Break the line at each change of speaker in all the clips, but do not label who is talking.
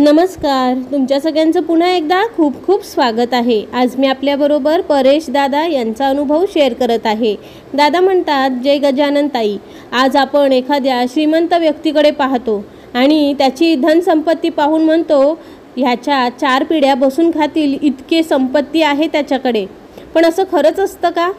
नमस्कार. तुमच्या सगळ्यांचं पुन्हा एकदा खूप खूप स्वागत आहे. आज मी आपल्याबरोबर परेश दादा यांचा अनुभव शेअर करत आहे. दादा म्हणतात जय गजानन ताई. आज आपण एखाद्या श्रीमंत व्यक्तीकडे पाहतो आणि त्याची धनसंपत्ती पाहून म्हणतो ह्याच्या चार पिढ्या बसून खातील इतके संपत्ती आहे त्याच्याकडे. पण असं खरंच असतं का?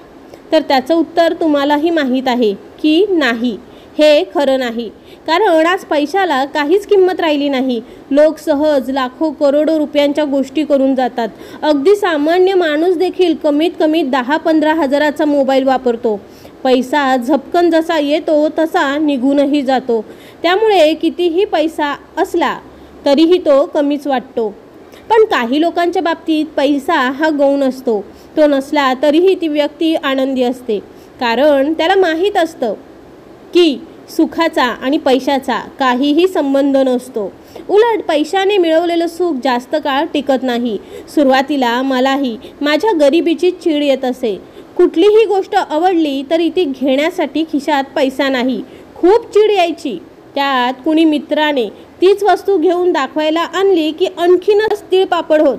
तर त्याचं उत्तर तुम्हालाही माहीत आहे की नाही. हे खरं नाही. कारण आज पैशाला काहीच किंमत राहिली नाही. लोक सहज लाखो करोडो रुपयांच्या गोष्टी करून जातात. अगदी सामान्य माणूस देखील कमीत कमी दहा पंधरा हजाराचा मोबाईल वापरतो. पैसा झपकन जसा येतो तसा निघूनही जातो. त्यामुळे कितीही पैसा असला तरीही तो कमीच वाटतो. पण काही लोकांच्या बाबतीत पैसा हा गौण असतो. तो नसला तरीही ती व्यक्ती आनंदी असते. कारण त्याला माहीत असतं की सुखाचा आणि पैशाचा काहीही संबंध नसतो. उलट पैशाने मिळवलेलं सुख जास्त काळ टिकत नाही. सुरुवातीला मलाही माझ्या गरिबीची चीड येत असे. कुठलीही गोष्ट आवडली तरी ती घेण्यासाठी खिशात पैसा नाही. खूप चीड यायची. त्यात कुणी मित्राने तीच वस्तू घेऊन दाखवायला आणली की आणखीनच तिळपापड होत.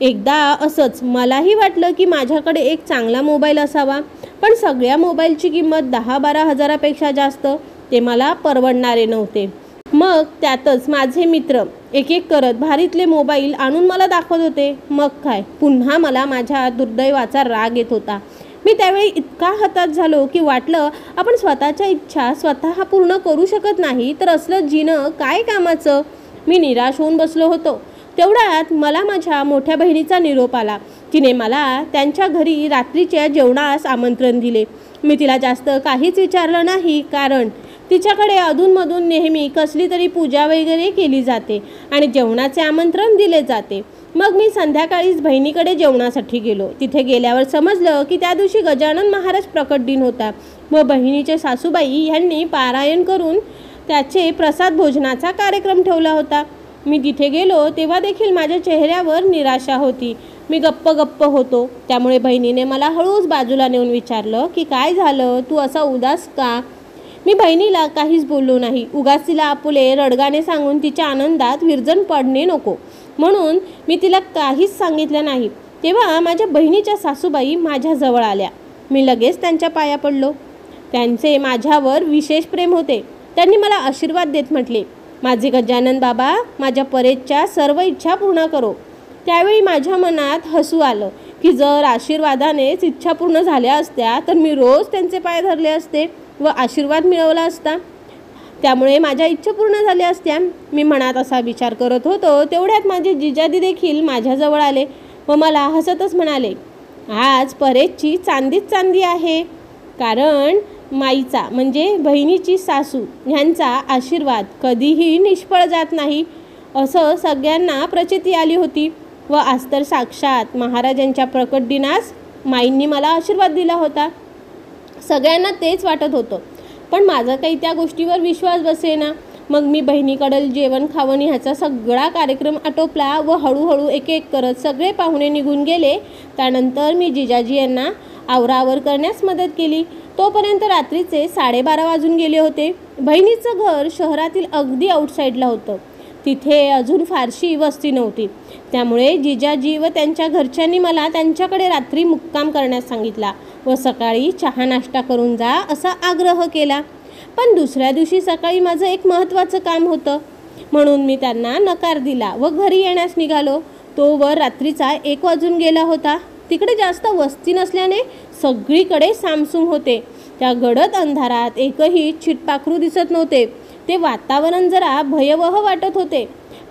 एकदा असंच मलाही वाटलं की माझ्याकडे एक चांगला मोबाईल असावा. पण सगळ्या मोबाईलची किंमत दहा बारा हजारापेक्षा जास्त. ते मला परवडणारे नव्हते. मग त्यातच माझे मित्र एक एक करत भारीतले मोबाईल आणून मला दाखवत होते. मग काय? पुन्हा मला माझ्या दुर्दैवाचा राग येत होता. मी त्यावेळी इतका हताश झालो की वाटलं आपण स्वतःच्या इच्छा स्वतः पूर्ण करू शकत नाही तर असलं जिणं काय कामाचं? मी निराश होऊन बसलो होतो. तेवढ्यात मला माझ्या मोठ्या बहिणीचा निरोप आला. तिने मला त्यांच्या घरी रात्रीच्या जेवणास आमंत्रण दिले. मी तिला जास्त काहीच विचारलं नाही कारण तिच्याकडे अधूनमधून नेहमी कसली तरी पूजा वगैरे केली जाते आणि जेवणाचे आमंत्रण दिले जाते. मग मी संध्याकाळीच बहिणीकडे जेवणासाठी गेलो. तिथे गेल्यावर समजलं की त्या दिवशी गजानन महाराज प्रकट दिन होता. व बहिणीचे सासूबाई यांनी पारायण करून त्याचे प्रसाद भोजनाचा कार्यक्रम ठेवला होता. मी तिथे गेलो तेव्हा देखील माझ्या चेहऱ्यावर निराशा होती. मी गप्प गप्प होतो. त्यामुळे बहिणीने मला हळूच बाजूला नेऊन विचारलं की काय झालं? तू असा उदास का? मी बहिणीला काहीच बोललो नाही. उगाच तिला आपुले रडगाने सांगून तिच्या आनंदात विरजन पडणे नको. म्हणून मी तिला काहीच सांगितलं नाही. तेव्हा माझ्या बहिणीच्या सासूबाई माझ्याजवळ आल्या. मी लगेच त्यांच्या पाया पडलो. त्यांचे माझ्यावर विशेष प्रेम होते. त्यांनी मला आशीर्वाद देत म्हटले माझे गजानन बाबा माझ्या परेच्या सर्व इच्छा पूर्ण करो. त्यावेळी माझ्या मनात हसू आलं की जर आशीर्वादानेच इच्छा पूर्ण झाल्या असत्या तर मी रोज त्यांचे पाय धरले असते. व आशीर्वाद मिळवला असता. त्यामुळे माझ्या इच्छा पूर्ण झाल्या असत्या. मी मनात असा विचार करत होतो तेवढ्यात माझे जिजादी देखील माझ्याजवळ आले व मला हसतच म्हणाले आज परेशची चांदीच चांदी आहे. कारण माईचा म्हणजे बहिणीची सासू ह्यांचा आशीर्वाद कधीही निष्फळ जात नाही. असं सगळ्यांना प्रचिती आली होती. व आज तर साक्षात महाराजांच्या प्रकट दिनास माईंनी मला आशीर्वाद दिला होता. सगळ्यांना तेच वाटत होतं. पण माझा काही त्या गोष्टीवर विश्वास बसेना. मग मी बहिणीकडील जेवण खावण ह्याचा सगळा कार्यक्रम आटोपला व हळूहळू एक एक करत सगळे पाहुणे निघून गेले. त्यानंतर मी जिजाजी यांना आवरावर करण्यास मदत केली. तोपर्यंत रात्रीचे साडेबारा वाजून गेले होते. बहिणीचं घर शहरातील अगदी आउटसाईडला होतं. तिथे अजून फारशी वस्ती नव्हती. त्यामुळे जिजाजी व त्यांच्या घरच्यांनी मला त्यांच्याकडे रात्री मुक्काम करण्यास सांगितला व सकाळी चहा नाश्ता करून जा असा आग्रह केला. पण दुसऱ्या दिवशी सकाळी माझं एक महत्त्वाचं काम होतं. म्हणून मी त्यांना नकार दिला व घरी येण्यास निघालो. तो वर रात्रीचा एक वाजून गेला होता. तिकडे जास्त वस्ती नसल्याने सगळीकडे सामसूम होते. त्या गडद अंधारात एकही चिटपाखरू दिसत नव्हते. ते वातावरण जरा भयवह वाटत होते.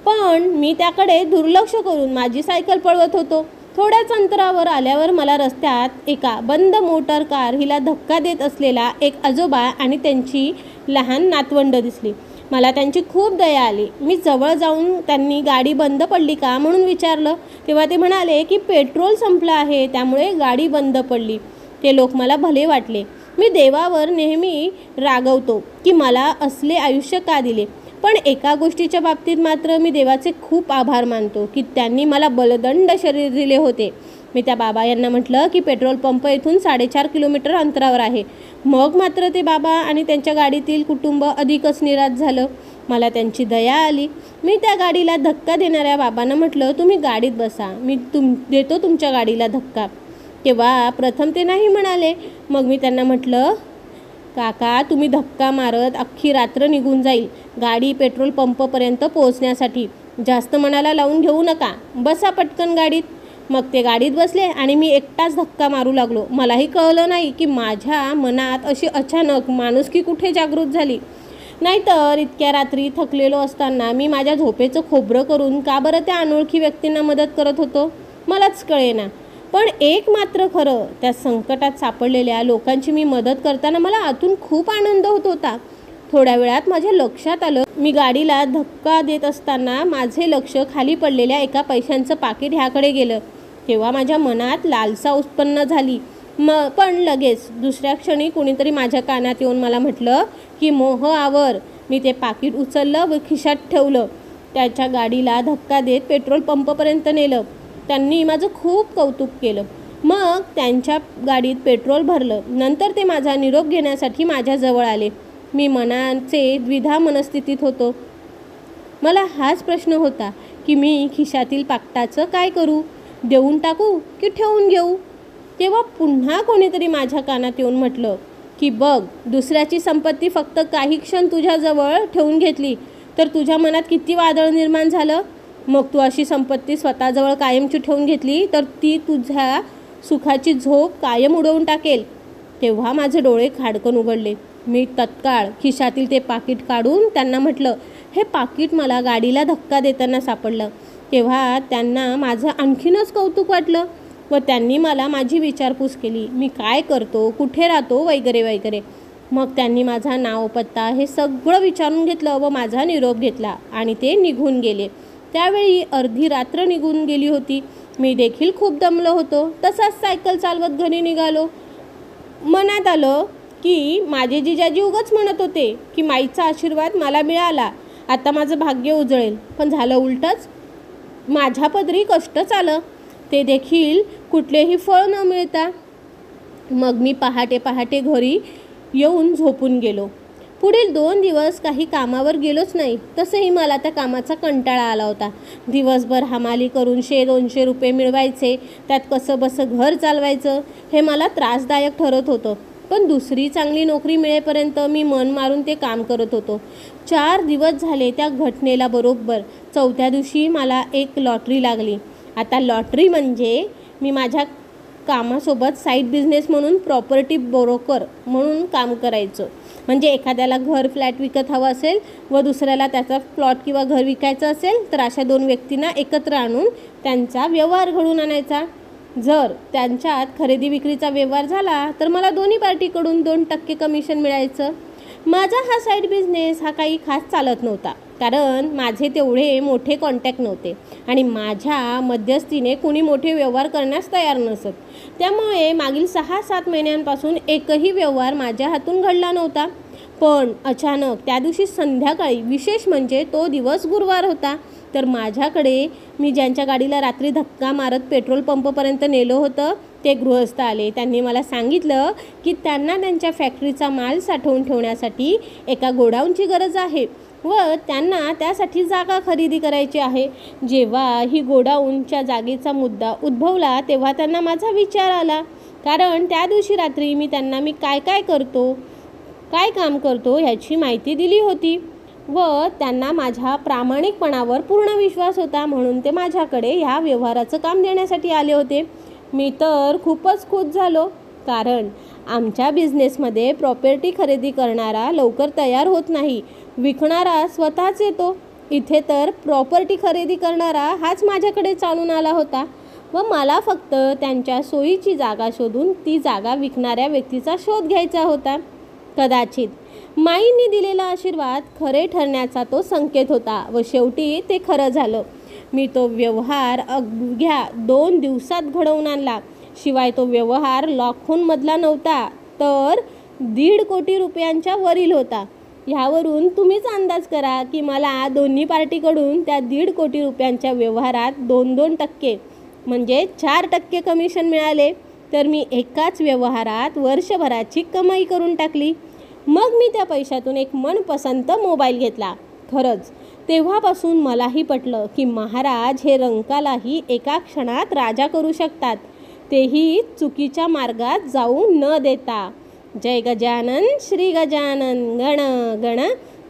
पण मी त्याकडे दुर्लक्ष करून माझी सायकल पळवत होतो. थोड्याच अंतरावर आल्यावर मला रस्त्यात एका बंद मोटर कार हिला धक्का देत असलेला एक आजोबा आणि त्यांची लहान नातवंड दिसली. मला त्यांची खूप दया आली. मी जवळ जाऊन त्यांनी गाडी बंद पडली का म्हणून विचारलं. तेव्हा ते म्हणाले की पेट्रोल संपलं आहे त्यामुळे गाडी बंद पडली. ते लोक मला भले वाटले. मी देवावर नेहमी रागवतो की मला असले आयुष्य का दिले? पण एका गोष्टीच्या बाबतीत मात्र मी देवाचे खूप आभार मानतो की त्यांनी मला बलदंड शरीर दिले होते. मी त्या बाबा यांना म्हटलं की पेट्रोल पंप इथून साडेचार किलोमीटर अंतरावर आहे. मग मात्र ते बाबा आणि त्यांच्या गाडीतील कुटुंब अधिकच निराश झालं. मला त्यांची दया आली. मी त्या गाडीला धक्का देणाऱ्या बाबांना म्हटलं तुम्ही गाडीत बसा. मी तुम देतो तुमच्या गाडीला धक्का. तेव्हा प्रथम ते नाही म्हणाले. मग मी त्यांना म्हटलं काका तुम्ही धक्का मारत अख्खी रात्र निघून जाईल. गाडी पेट्रोल पंपपर्यंत पोहोचण्यासाठी. जास्त मनाला लावून घेऊ नका. बसा पटकन गाडीत. मग ते गाडीत बसले आणि मी एकटाच धक्का मारू लागलो. मलाही कळलं नाही की माझ्या मनात अशी अचानक माणुसकी कुठे जागृत झाली. नाहीतर इतक्या रात्री थकलेलो असताना मी माझ्या झोपेचं खोबरं करून का बरं त्या अनोळखी व्यक्तींना मदत करत होतो? मलाच कळेना. पण एक मात्र खरं त्या संकटात सापडलेल्या लोकांची मी मदत करताना मला आतून खूप आनंद होत होता. थोड्या वेळात माझ्या लक्षात आलं मी गाडीला धक्का देत असताना माझे लक्ष खाली पडलेल्या एका पैशांचं पाकिट ह्याकडे गेलं. तेव्हा माझ्या मनात लालसा उत्पन्न झाली. म पण लगेच दुसऱ्या क्षणी कुणीतरी माझ्या कानात येऊन मला म्हटलं की मोह आवर. मी ते पाकिट उचललं व खिशात ठेवलं. त्याच्या गाडीला धक्का देत पेट्रोल पंपपर्यंत नेलं. त्यांनी माझं खूप कौतुक केलं. मग त्यांच्या गाडीत पेट्रोल भरलं. नंतर ते माझा निरोप घेण्यासाठी माझ्याजवळ आले. मी मनाचे द्विधा मनस्थितीत होतो. मला हाच प्रश्न होता की मी खिशातील पाकटाचं काय करू? देऊन टाकू की ठेवून घेऊ? तेव्हा पुन्हा कोणीतरी माझ्या कानात येऊन म्हटलं की बघ दुसऱ्याची संपत्ती फक्त काही क्षण तुझ्याजवळ ठेवून घेतली. तर तुझ्या मनात किती वादळ निर्माण झालं? मग तू अशी संपत्ती स्वतःजवळ कायमची ठेवून घेतली तर ती तुझ्या सुखाची झोप कायम उडवून टाकेल. तेव्हा माझे डोळे खाडकन उघडले. मी तत्काळ खिशातील ते पाकिट काढून त्यांना म्हटलं हे पाकिट मला गाडीला धक्का देताना सापडलं. तेव्हा त्यांना माझं आणखीनच कौतुक वाटलं व त्यांनी मला माझी विचारपूस केली मी काय करतो कुठे राहतो? वगैरे वगैरे. मग त्यांनी माझा नाव पत्ता हे सगळं विचारून घेतलं व माझा निरोप घेतला आणि ते निघून गेले. त्यावेळी अर्धी रात्र निघून गेली होती. मी देखील खूप दमलो होतो. तसाच सायकल चालवत घरी निघालो. मनात आलं की माझे जिजाजी उगाच म्हणत होते की माईचा आशीर्वाद मला मिळाला. आता माझं भाग्य उजळेल. पण झालं उलटंच. माझ्या पदरी कष्टच आलं. ते देखील कुठलेही फळ न मिळता. मग मी पहाटे पहाटे घरी येऊन झोपून गेलो. पुढील दोन दिवस काही कामावर गेलोच नाही. तसंही मला त्या कामाचा कंटाळा आला होता. दिवसभर हमाली करून शे दोनशे रुपये मिळवायचे त्यात कसं बसं घर चालवायचं हे मला त्रासदायक ठरत होतं. पण दुसरी चांगली नोकरी मिळेपर्यंत मी मन मारून ते काम करत होतो. चार दिवस झाले त्या घटनेला बरोबर. चौथ्या दिवशी मला एक लॉटरी लागली. आता लॉटरी म्हणजे मी माझ्या कामासोबत साईड बिझनेस म्हणून प्रॉपर्टी ब्रोकर म्हणून काम करायचं. म्हणजे एखाद्याला घर फ्लॅट विकत हवं असेल व दुसऱ्याला त्याचा प्लॉट किंवा घर विकायचं असेल तर अशा दोन व्यक्तींना एकत्र आणून त्यांचा व्यवहार घडून आणायचा. जर त्यांच्यात खरेदी विक्रीचा व्यवहार झाला तर मला दोन्ही पार्टीकडून दोन टक्के कमिशन मिळायचं. माझा हा साईड बिझनेस हा काही खास चालत नव्हता. कारण माझे तेवढे मोठे कॉन्टॅक्ट नव्हते. आणि माझ्या मध्यस्थीने कुणी मोठे व्यवहार करण्यास तयार नसत. त्यामुळे मागील सहा सात महिन्यांपासून एकही व्यवहार माझ्या हातून घडला नव्हता. पण अचानक त्या दिवशी संध्याकाळी विशेष म्हणजे तो दिवस गुरुवार होता तर माझ्याकडे मी ज्यांच्या गाडीला रात्री धक्का मारत पेट्रोल पंपपर्यंत नेलं होतं ते गृहस्थ आले. त्यांनी मला सांगितलं की त्यांना त्यांच्या फॅक्टरीचा माल साठवून ठेवण्यासाठी एका गोडाऊनची गरज आहे व त्यांना त्यासाठी जागा खरेदी करायची आहे. जेव्हा ही गोडाऊनच्या जागेचा मुद्दा उद्भवला तेव्हा त्यांना माझा विचार आला. कारण त्या दिवशी रात्री मी त्यांना मी काय काय करतो काय काम करतो ह्याची माहिती दिली होती. व त्यांना माझ्या प्रामाणिकपणावर पूर्ण विश्वास होता म्हणून ते माझ्याकडे ह्या व्यवहाराचं काम देण्यासाठी आले होते. मी तर खूपच खुश झालो कारण आमच्या बिझनेसमध्ये प्रॉपर्टी खरेदी करणारा लवकर तयार होत नाही विकणारा स्वतःच येतो. इथे तर प्रॉपर्टी खरेदी करणारा हाच माझ्याकडे चालून आला होता व मला फक्त त्यांच्या सोयीची जागा शोधून ती जागा विकणाऱ्या व्यक्तीचा शोध घ्यायचा होता. कदाचित. माईंनी दिलेला आशीर्वाद खरे ठरण्याचा तो संकेत होता व शेवटी ते खरं झालं. मी तो व्यवहार अवघ्या दोन दिवसात घडवून आणला. शिवाय तो व्यवहार लाखोंमधला नव्हता तर दीड कोटी रुपयांच्या वरील होता. ह्यावरून तुम्हीच अंदाज करा की मला दोन्ही पार्टीकडून त्या दीड कोटी रुपयांच्या व्यवहारात दोन दोन टक्के म्हणजे चार टक्के कमिशन मिळाले. तर मी एकाच व्यवहारात वर्षभराची कमाई करून टाकली. मग मी त्या पैशातून एक मनपसंत मोबाईल घेतला. खरंच तेव्हापासून मलाही पटलं की महाराज हे रंकालाही एका क्षणात राजा करू शकतात. तेही चुकीच्या मार्गात जाऊ न देता. जय गजानन श्री गजानन गण गण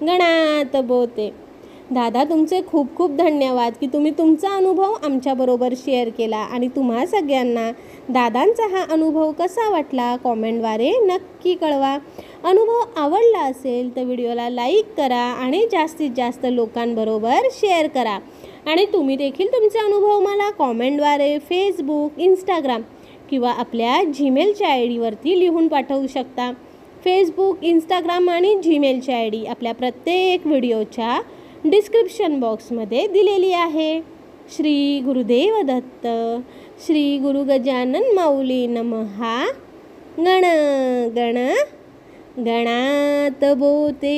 गणात बोते. दादा तुमचे खूप खूप धन्यवाद की तुम्ही तुमचा अनुभव आमच्याबरोबर शेअर केला आणि तुम्हा सगळ्यांना दादांचा हा अनुभव कसा वाटला कॉमेंटद्वारे नक्की कळवा. अनुभव आवडला असेल तर व्हिडिओला लाईक करा आणि जास्तीत जास्त लोकांबरोबर शेअर करा. आणि तुम्ही देखील तुमचे अनुभव मला कॉमेंटद्वारे फेसबुक इंस्टाग्राम किंवा आपल्या जीमेलच्या आय डीवरती लिहून पाठवू शकता. फेसबुक इंस्टाग्राम आणि जीमेलच्या आय डी आपल्या प्रत्येक व्हिडिओच्या डिस्क्रिप्शन बॉक्समध्ये दिलेली आहे. श्री गुरुदेव दत्त श्री गुरु गजानन माऊली नमहा. गण गण गणात बोते.